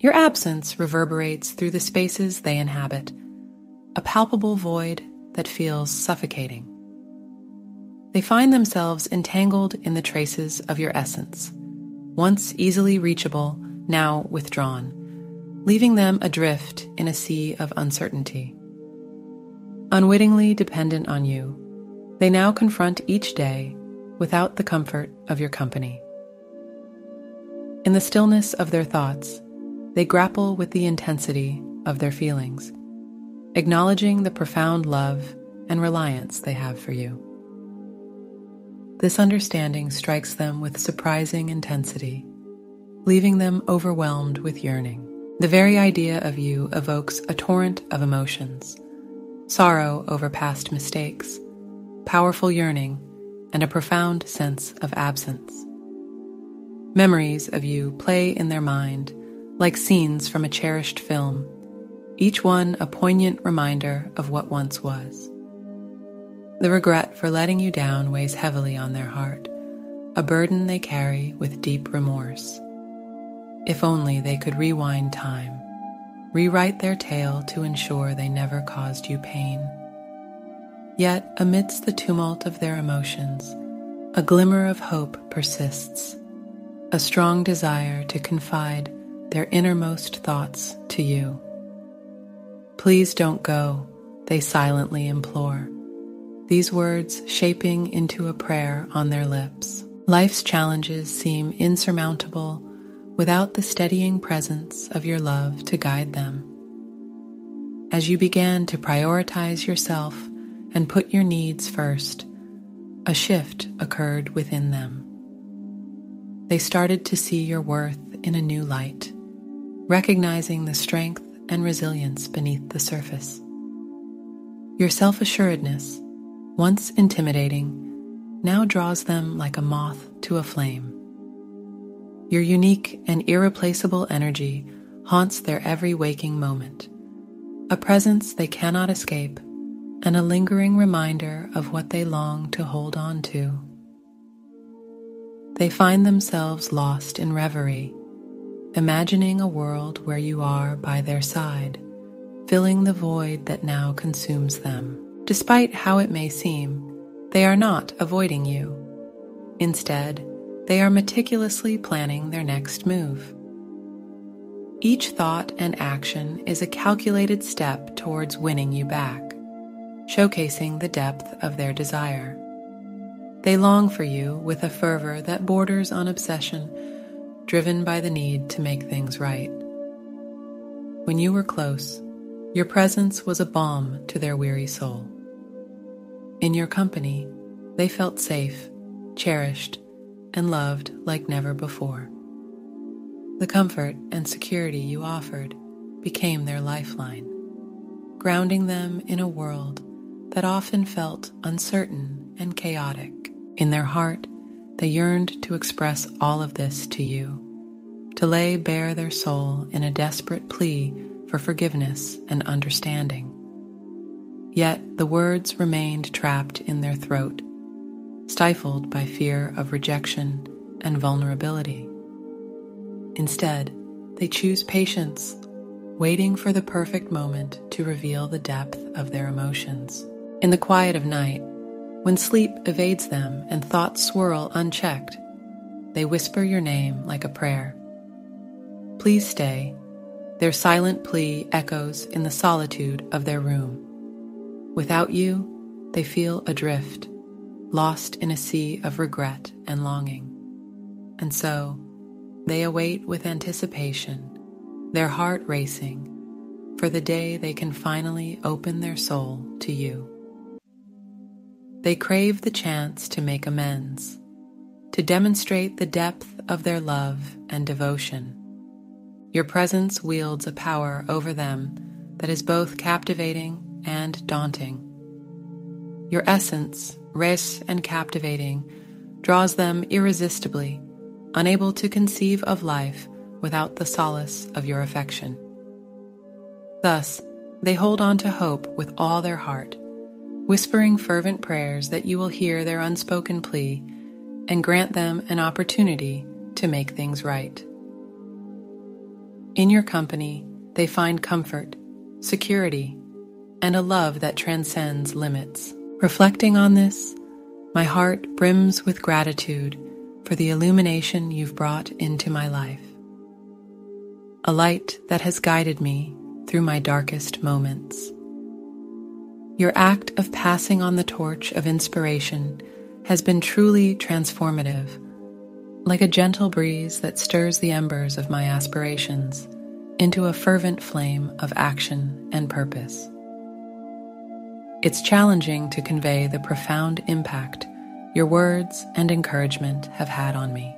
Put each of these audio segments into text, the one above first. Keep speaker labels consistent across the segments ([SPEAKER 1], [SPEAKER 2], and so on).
[SPEAKER 1] Your absence reverberates through the spaces they inhabit, a palpable void that feels suffocating. They find themselves entangled in the traces of your essence, once easily reachable, now withdrawn, leaving them adrift in a sea of uncertainty. Unwittingly dependent on you, they now confront each day without the comfort of your company. In the stillness of their thoughts, they grapple with the intensity of their feelings, acknowledging the profound love and reliance they have for you. This understanding strikes them with surprising intensity, leaving them overwhelmed with yearning. The very idea of you evokes a torrent of emotions sorrow over past mistakes, powerful yearning, and a profound sense of absence. Memories of you play in their mind like scenes from a cherished film, each one a poignant reminder of what once was. The regret for letting you down weighs heavily on their heart, a burden they carry with deep remorse. If only they could rewind time, rewrite their tale to ensure they never caused you pain. Yet, amidst the tumult of their emotions, a glimmer of hope persists, a strong desire to confide their innermost thoughts to you. Please don't go, they silently implore, these words shaping into a prayer on their lips. Life's challenges seem insurmountable without the steadying presence of your love to guide them. As you began to prioritize yourself and put your needs first, a shift occurred within them. They started to see your worth in a new light recognizing the strength and resilience beneath the surface. Your self assuredness, once intimidating, now draws them like a moth to a flame. Your unique and irreplaceable energy haunts their every waking moment, a presence they cannot escape, and a lingering reminder of what they long to hold on to. They find themselves lost in reverie imagining a world where you are by their side, filling the void that now consumes them. Despite how it may seem, they are not avoiding you. Instead, they are meticulously planning their next move. Each thought and action is a calculated step towards winning you back, showcasing the depth of their desire. They long for you with a fervor that borders on obsession driven by the need to make things right. When you were close, your presence was a balm to their weary soul. In your company, they felt safe, cherished, and loved like never before. The comfort and security you offered became their lifeline, grounding them in a world that often felt uncertain and chaotic. In their heart, they yearned to express all of this to you, to lay bare their soul in a desperate plea for forgiveness and understanding. Yet the words remained trapped in their throat, stifled by fear of rejection and vulnerability. Instead, they choose patience, waiting for the perfect moment to reveal the depth of their emotions. In the quiet of night, when sleep evades them and thoughts swirl unchecked, they whisper your name like a prayer. Please stay. Their silent plea echoes in the solitude of their room. Without you, they feel adrift, lost in a sea of regret and longing. And so, they await with anticipation, their heart racing, for the day they can finally open their soul to you. They crave the chance to make amends, to demonstrate the depth of their love and devotion. Your presence wields a power over them that is both captivating and daunting. Your essence, res and captivating, draws them irresistibly, unable to conceive of life without the solace of your affection. Thus, they hold on to hope with all their heart whispering fervent prayers that you will hear their unspoken plea and grant them an opportunity to make things right. In your company, they find comfort, security, and a love that transcends limits. Reflecting on this, my heart brims with gratitude for the illumination you've brought into my life. A light that has guided me through my darkest moments. Your act of passing on the torch of inspiration has been truly transformative, like a gentle breeze that stirs the embers of my aspirations into a fervent flame of action and purpose. It's challenging to convey the profound impact your words and encouragement have had on me.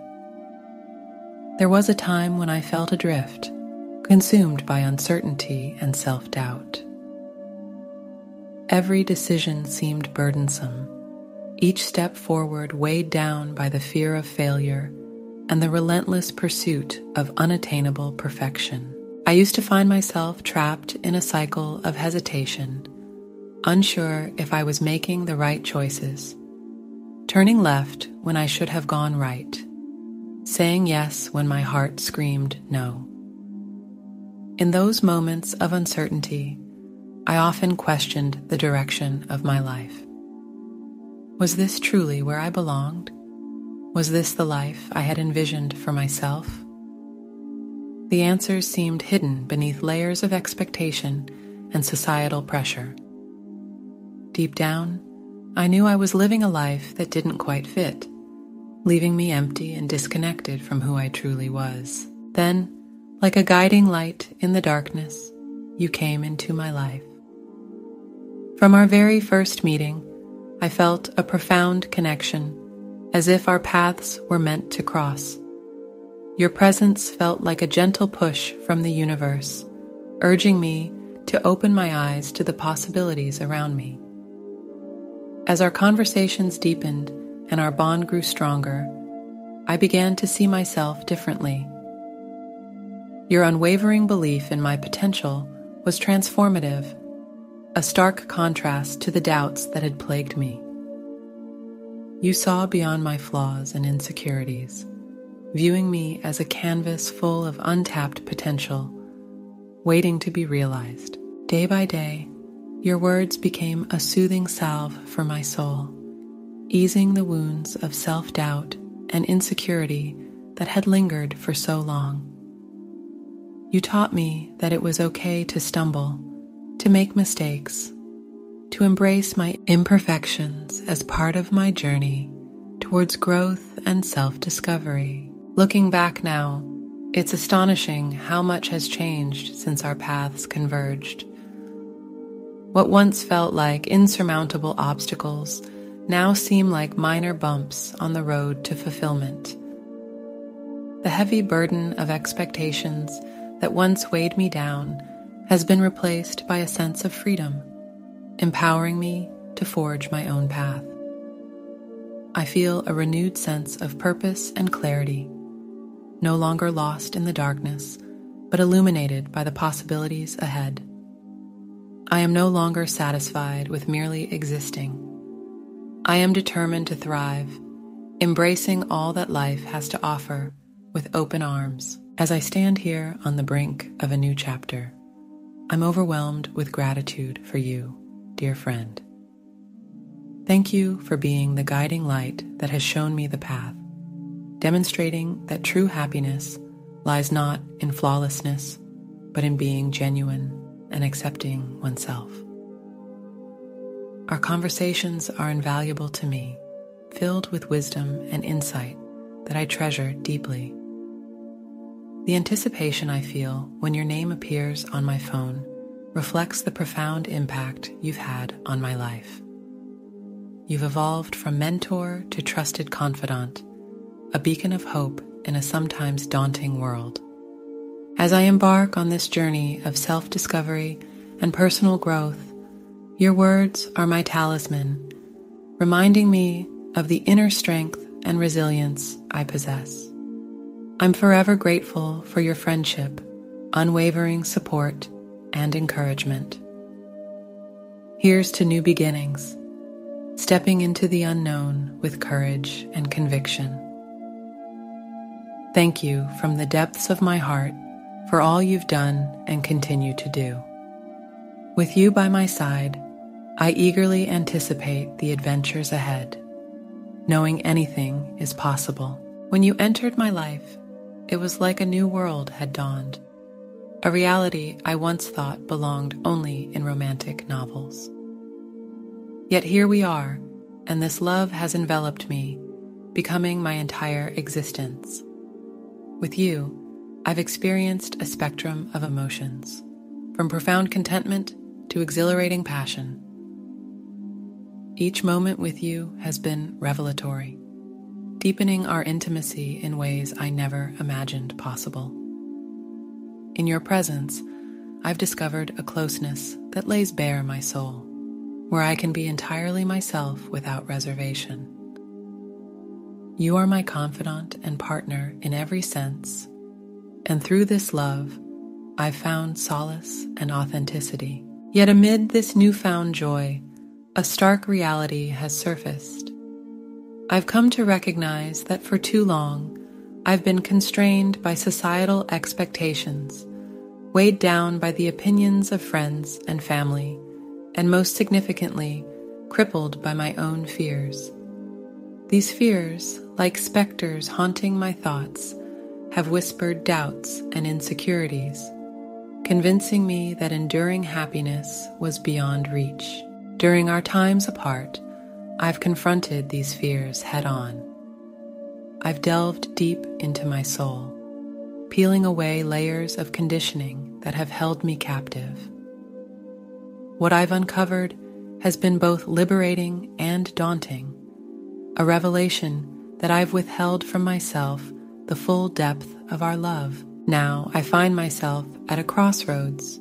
[SPEAKER 1] There was a time when I felt adrift, consumed by uncertainty and self doubt. Every decision seemed burdensome, each step forward weighed down by the fear of failure and the relentless pursuit of unattainable perfection. I used to find myself trapped in a cycle of hesitation unsure if I was making the right choices, turning left when I should have gone right, saying yes when my heart screamed no. In those moments of uncertainty, I often questioned the direction of my life. Was this truly where I belonged? Was this the life I had envisioned for myself? The answers seemed hidden beneath layers of expectation and societal pressure. Deep down, I knew I was living a life that didn't quite fit, leaving me empty and disconnected from who I truly was. Then, like a guiding light in the darkness, you came into my life. From our very first meeting, I felt a profound connection, as if our paths were meant to cross. Your presence felt like a gentle push from the universe, urging me to open my eyes to the possibilities around me. As our conversations deepened and our bond grew stronger, I began to see myself differently. Your unwavering belief in my potential was transformative, a stark contrast to the doubts that had plagued me. You saw beyond my flaws and insecurities, viewing me as a canvas full of untapped potential, waiting to be realized. Day by day, your words became a soothing salve for my soul, easing the wounds of self doubt and insecurity that had lingered for so long. You taught me that it was okay to stumble, to make mistakes, to embrace my imperfections as part of my journey towards growth and self discovery. Looking back now, it's astonishing how much has changed since our paths converged. What once felt like insurmountable obstacles now seem like minor bumps on the road to fulfillment. The heavy burden of expectations that once weighed me down has been replaced by a sense of freedom, empowering me to forge my own path. I feel a renewed sense of purpose and clarity, no longer lost in the darkness, but illuminated by the possibilities ahead. I am no longer satisfied with merely existing. I am determined to thrive, embracing all that life has to offer with open arms. As I stand here on the brink of a new chapter, I'm overwhelmed with gratitude for you, dear friend. Thank you for being the guiding light that has shown me the path, demonstrating that true happiness lies not in flawlessness, but in being genuine and accepting oneself. Our conversations are invaluable to me, filled with wisdom and insight that I treasure deeply. The anticipation I feel when your name appears on my phone reflects the profound impact you've had on my life. You've evolved from mentor to trusted confidant, a beacon of hope in a sometimes daunting world. As I embark on this journey of self discovery and personal growth, your words are my talisman, reminding me of the inner strength and resilience I possess. I'm forever grateful for your friendship, unwavering support, and encouragement. Here's to new beginnings, stepping into the unknown with courage and conviction. Thank you from the depths of my heart for all you've done and continue to do. With you by my side, I eagerly anticipate the adventures ahead, knowing anything is possible. When you entered my life, it was like a new world had dawned, a reality I once thought belonged only in romantic novels. Yet here we are, and this love has enveloped me, becoming my entire existence. With you, I've experienced a spectrum of emotions, from profound contentment to exhilarating passion. Each moment with you has been revelatory, deepening our intimacy in ways I never imagined possible. In your presence, I've discovered a closeness that lays bare my soul, where I can be entirely myself without reservation. You are my confidant and partner in every sense and through this love, I've found solace and authenticity. Yet amid this newfound joy, a stark reality has surfaced. I've come to recognize that for too long, I've been constrained by societal expectations, weighed down by the opinions of friends and family, and most significantly, crippled by my own fears. These fears, like specters haunting my thoughts, have whispered doubts and insecurities, convincing me that enduring happiness was beyond reach. During our times apart, I've confronted these fears head on. I've delved deep into my soul, peeling away layers of conditioning that have held me captive. What I've uncovered has been both liberating and daunting, a revelation that I've withheld from myself the full depth of our love. Now I find myself at a crossroads,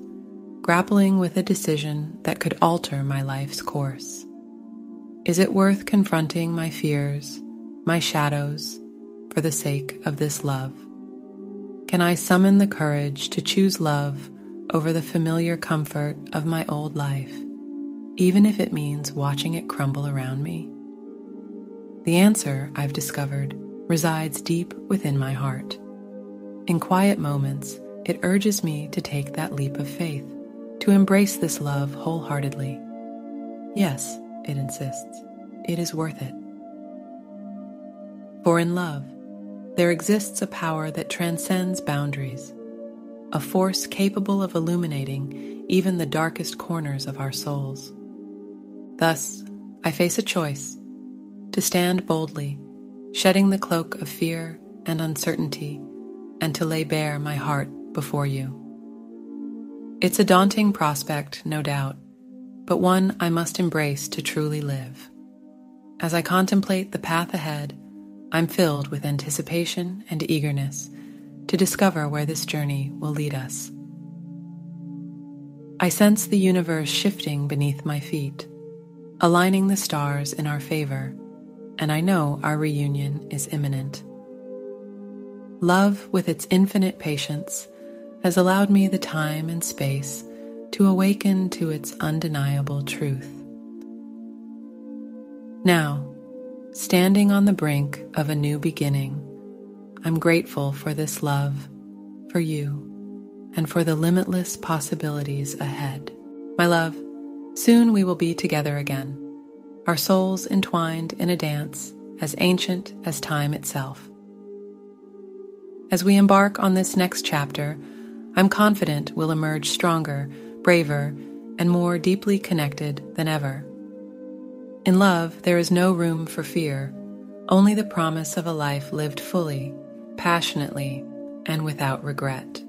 [SPEAKER 1] grappling with a decision that could alter my life's course. Is it worth confronting my fears, my shadows, for the sake of this love? Can I summon the courage to choose love over the familiar comfort of my old life, even if it means watching it crumble around me? The answer, I've discovered, resides deep within my heart. In quiet moments, it urges me to take that leap of faith, to embrace this love wholeheartedly. Yes, it insists, it is worth it. For in love, there exists a power that transcends boundaries, a force capable of illuminating even the darkest corners of our souls. Thus, I face a choice to stand boldly shedding the cloak of fear and uncertainty, and to lay bare my heart before you. It's a daunting prospect, no doubt, but one I must embrace to truly live. As I contemplate the path ahead, I'm filled with anticipation and eagerness to discover where this journey will lead us. I sense the universe shifting beneath my feet, aligning the stars in our favor and I know our reunion is imminent. Love, with its infinite patience, has allowed me the time and space to awaken to its undeniable truth. Now, standing on the brink of a new beginning, I'm grateful for this love, for you, and for the limitless possibilities ahead. My love, soon we will be together again our souls entwined in a dance as ancient as time itself. As we embark on this next chapter, I'm confident we'll emerge stronger, braver, and more deeply connected than ever. In love, there is no room for fear, only the promise of a life lived fully, passionately, and without regret.